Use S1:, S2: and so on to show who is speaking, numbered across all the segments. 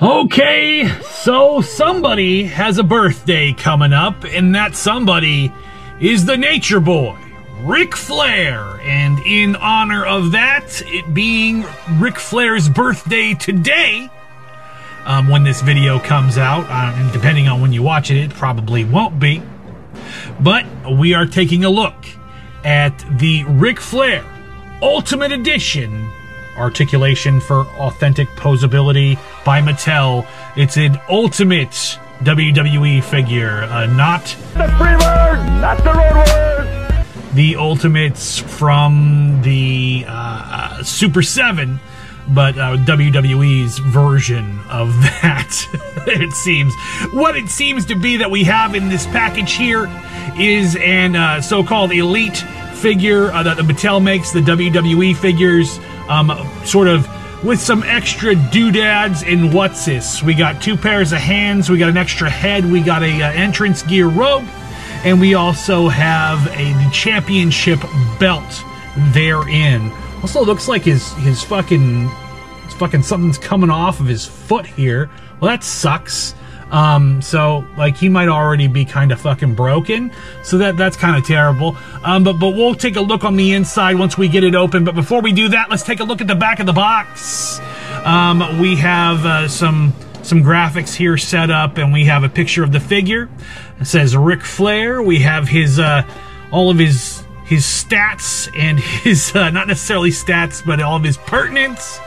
S1: Okay, so somebody has a birthday coming up, and that somebody is the Nature Boy, Ric Flair. And in honor of that, it being Ric Flair's birthday today, um, when this video comes out, and depending on when you watch it, it probably won't be. But we are taking a look at the Ric Flair Ultimate Edition articulation for authentic posability by Mattel. It's an ultimate WWE figure, uh, not
S2: the free word, not the road word.
S1: The ultimates from the uh, uh, Super 7, but uh, WWE's version of that, it seems. What it seems to be that we have in this package here is an uh, so called elite figure uh, that the Mattel makes, the WWE figures um, sort of with some extra doodads and what's this. We got two pairs of hands, we got an extra head, we got a uh, entrance gear robe, and we also have a the championship belt therein. Also looks like his his fucking fucking something's coming off of his foot here. Well, that sucks. Um, so like he might already be kind of fucking broken. So that that's kind of terrible. Um, but but we'll take a look on the inside once we get it open. But before we do that, let's take a look at the back of the box. Um, we have uh, some some graphics here set up, and we have a picture of the figure. It says Ric Flair. We have his uh, all of his his stats and his uh, not necessarily stats, but all of his pertinence.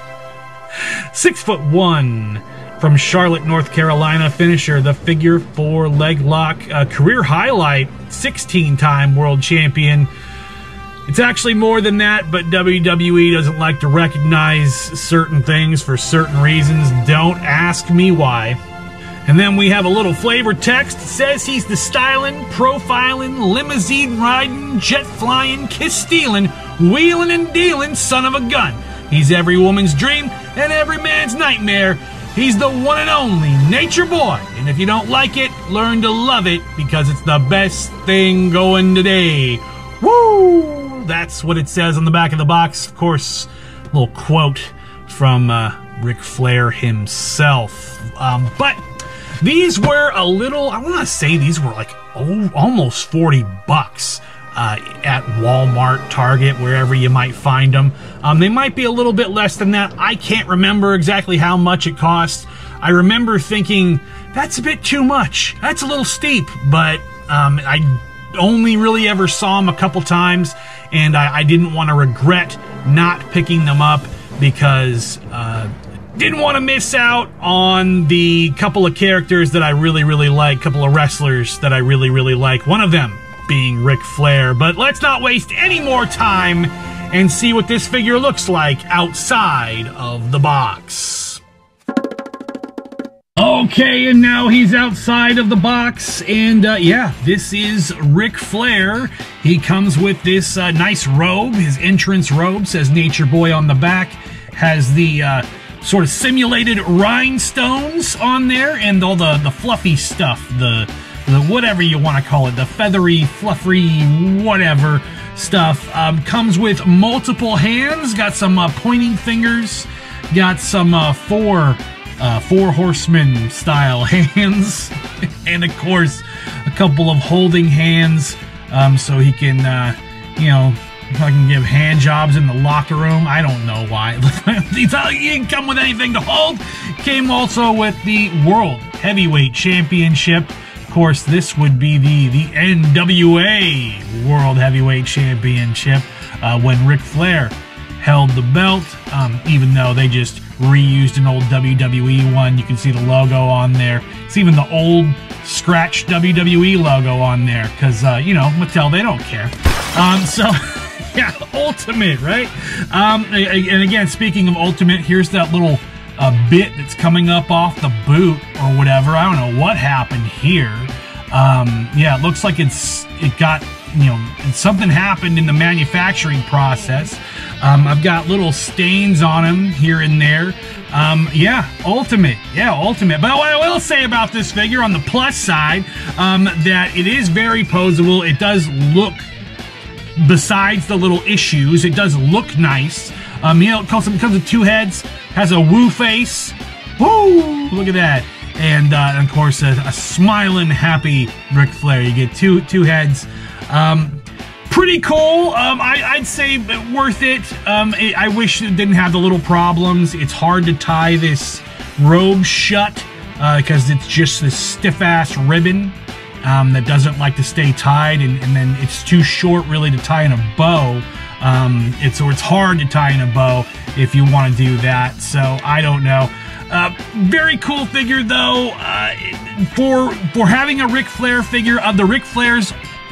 S1: Six foot one from Charlotte, North Carolina finisher, the figure four leg lock uh, career highlight, 16 time world champion. It's actually more than that, but WWE doesn't like to recognize certain things for certain reasons. Don't ask me why. And then we have a little flavor text. Says he's the styling, profiling, limousine riding, jet flying, kiss stealing, wheeling and dealing son of a gun. He's every woman's dream and every man's nightmare. He's the one and only Nature Boy. And if you don't like it, learn to love it because it's the best thing going today. Woo! That's what it says on the back of the box. Of course, a little quote from uh, Ric Flair himself. Um, but these were a little, I want to say these were like oh, almost 40 bucks uh, at Walmart, Target, wherever you might find them. Um, they might be a little bit less than that. I can't remember exactly how much it costs. I remember thinking, that's a bit too much. That's a little steep, but um, I only really ever saw them a couple times, and I, I didn't want to regret not picking them up because uh, didn't want to miss out on the couple of characters that I really, really like, couple of wrestlers that I really, really like. One of them being Ric Flair. But let's not waste any more time and see what this figure looks like outside of the box. Okay, and now he's outside of the box, and uh, yeah, this is Ric Flair. He comes with this uh, nice robe. His entrance robe says Nature Boy on the back, has the uh, sort of simulated rhinestones on there, and all the, the fluffy stuff, the the whatever you want to call it, the feathery, fluffy, whatever stuff. Um, comes with multiple hands, got some uh, pointing fingers, got some uh, four uh, four horsemen style hands, and of course a couple of holding hands, um, so he can uh, you know can give hand jobs in the locker room. I don't know why. he didn't come with anything to hold. Came also with the World Heavyweight Championship course, this would be the, the NWA World Heavyweight Championship uh, when Ric Flair held the belt, um, even though they just reused an old WWE one. You can see the logo on there. It's even the old scratch WWE logo on there because, uh, you know, Mattel, they don't care. Um, so. yeah, Ultimate, right? Um, and again, speaking of Ultimate, here's that little a bit that's coming up off the boot whatever. I don't know what happened here. Um, yeah, it looks like it's it got you know something happened in the manufacturing process. Um, I've got little stains on them here and there. Um, yeah, ultimate. Yeah, ultimate. But what I will say about this figure on the plus side, um, that it is very posable. It does look, besides the little issues, it does look nice. Um, you know, it comes, it comes with two heads, has a woo face, Woo! Look at that. And, uh, and of course, a, a, smiling, happy Ric Flair. You get two two heads. Um, pretty cool. Um, I, would say worth it. Um, it. I wish it didn't have the little problems. It's hard to tie this robe shut because uh, it's just this stiff ass ribbon um, that doesn't like to stay tied, and, and, then it's too short really to tie in a bow. Um, it's so it's hard to tie in a bow if you want to do that. So I don't know. Uh, very cool figure though. Uh, for for having a Ric Flair figure of the Ric Flairs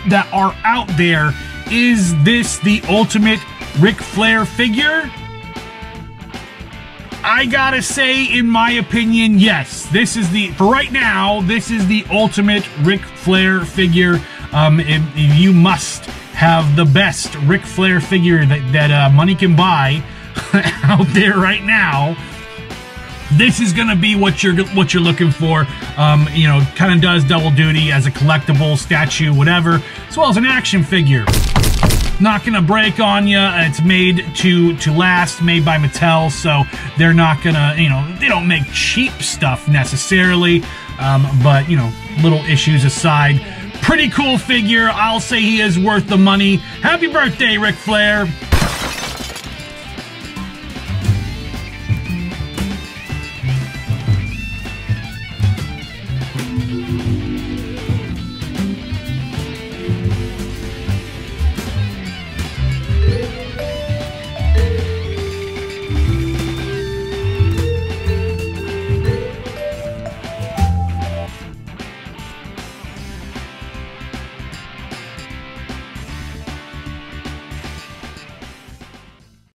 S1: that are out there, is this the ultimate Ric Flair figure? I gotta say, in my opinion, yes. This is the, for right now, this is the ultimate Ric Flair figure. Um, you must have the best Ric Flair figure that, that uh, money can buy out there right now, this is gonna be what you're what you're looking for. Um, you know, kind of does double duty as a collectible statue, whatever, as well as an action figure not gonna break on you. It's made to to last, made by Mattel, so they're not gonna, you know, they don't make cheap stuff necessarily. Um, but you know, little issues aside, pretty cool figure. I'll say he is worth the money. Happy birthday, Ric Flair.